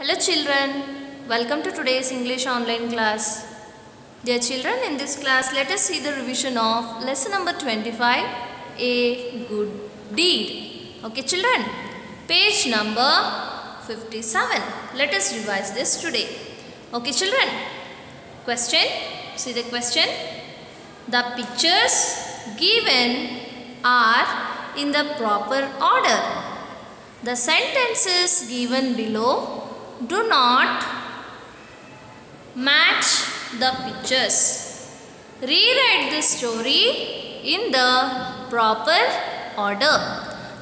Hello children, welcome to today's English online class. Dear children, in this class let us see the revision of lesson number 25, A Good Deed. Okay children, page number 57. Let us revise this today. Okay children, question, see the question. The pictures given are in the proper order. The sentences given below do not match the pictures. Rewrite the story in the proper order.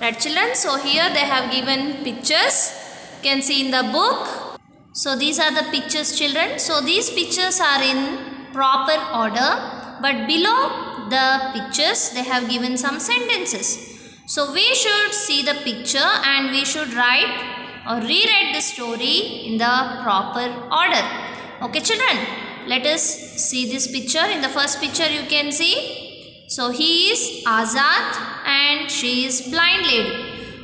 Right children, so here they have given pictures. You can see in the book. So these are the pictures children. So these pictures are in proper order. But below the pictures they have given some sentences. So we should see the picture and we should write or rewrite the story in the proper order. Okay children, let us see this picture. In the first picture you can see. So he is Azad and she is blind lady.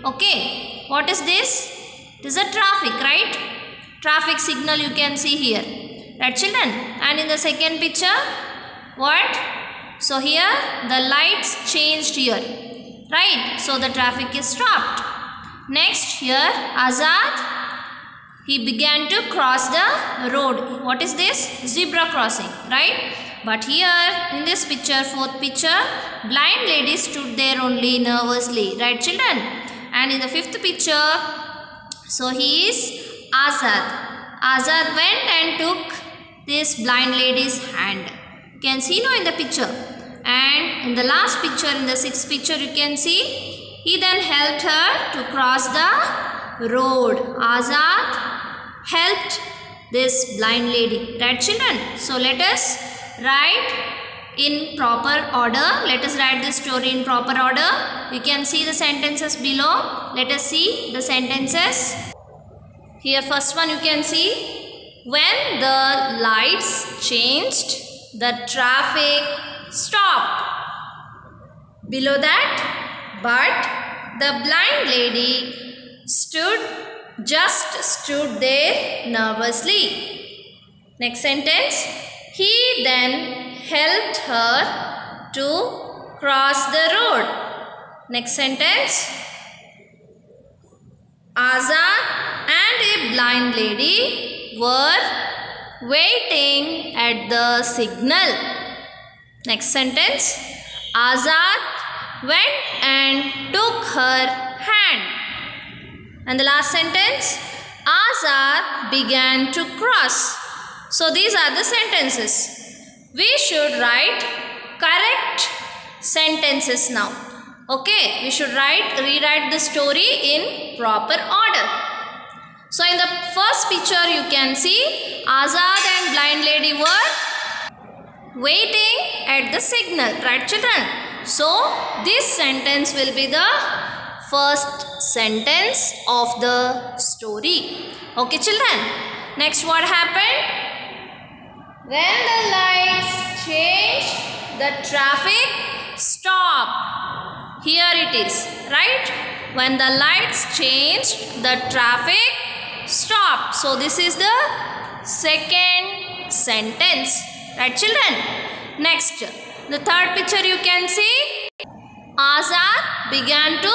Okay, what is this? It is a traffic, right? Traffic signal you can see here. Right children? And in the second picture, what? So here the lights changed here. Right? So the traffic is stopped. Next here Azad he began to cross the road. What is this? Zebra crossing, right? But here in this picture, fourth picture, blind lady stood there only nervously, right children? And in the fifth picture, so he is Azad. Azad went and took this blind lady's hand. You can see now in the picture. And in the last picture, in the sixth picture, you can see he then helped her to cross the road. Azad helped this blind lady. Right children? So let us write in proper order. Let us write this story in proper order. You can see the sentences below. Let us see the sentences. Here first one you can see. When the lights changed, the traffic stopped. Below that, but the blind lady stood just stood there nervously. Next sentence. He then helped her to cross the road. Next sentence. Azad and a blind lady were waiting at the signal. Next sentence. Azad went and took her hand. And the last sentence, Azad began to cross. So these are the sentences. We should write correct sentences now. Okay, we should write, rewrite the story in proper order. So in the first picture you can see Azad and blind lady were waiting at the signal, right children? So this sentence will be the first sentence of the story. Okay children. Next what happened? When the lights changed, the traffic stopped. Here it is, right? When the lights changed, the traffic stopped. So this is the second sentence. Right children? Next, the third picture you can see. Azad began to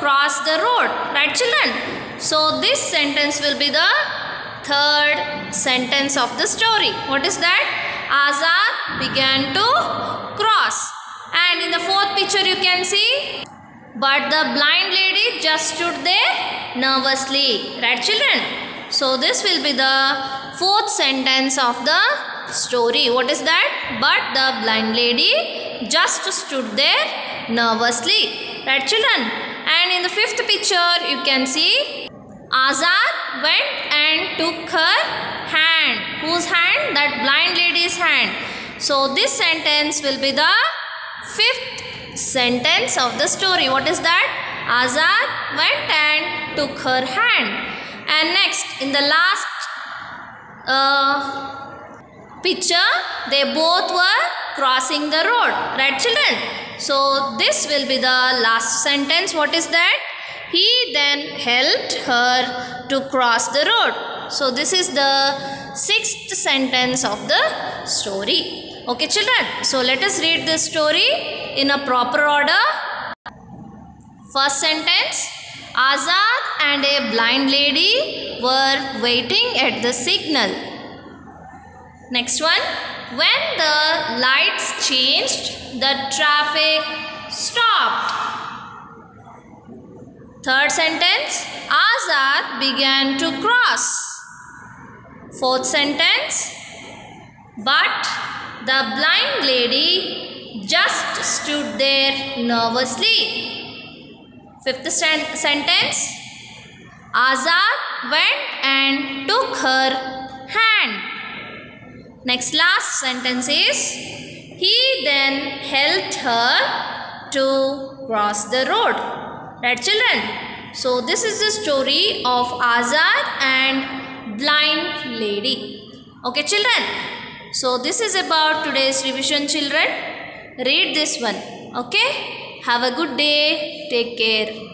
cross the road. Right children? So this sentence will be the third sentence of the story. What is that? Azad began to cross. And in the fourth picture you can see. But the blind lady just stood there nervously. Right children? So this will be the fourth sentence of the story. What is that? But the blind lady just stood there nervously. Right children? And in the fifth picture you can see Azad went and took her hand. Whose hand? That blind lady's hand. So this sentence will be the fifth sentence of the story. What is that? Azad went and took her hand. And next, in the last uh, picture, they both were crossing the road. Right children? So this will be the last sentence. What is that? He then helped her to cross the road. So this is the sixth sentence of the story. Okay children, so let us read this story in a proper order. First sentence, Azad and a blind lady were waiting at the signal. Next one, when the lights changed, the traffic stopped. Third sentence, Azad began to cross. Fourth sentence, but the blind lady just stood there nervously. Fifth sen- sentence, Azad went and took her hand. Next last sentence is, he then helped her to cross the road. Right children? So this is the story of Azad and blind lady. Okay children? So this is about today's revision children. Read this one. Okay? Have a good day. Take care.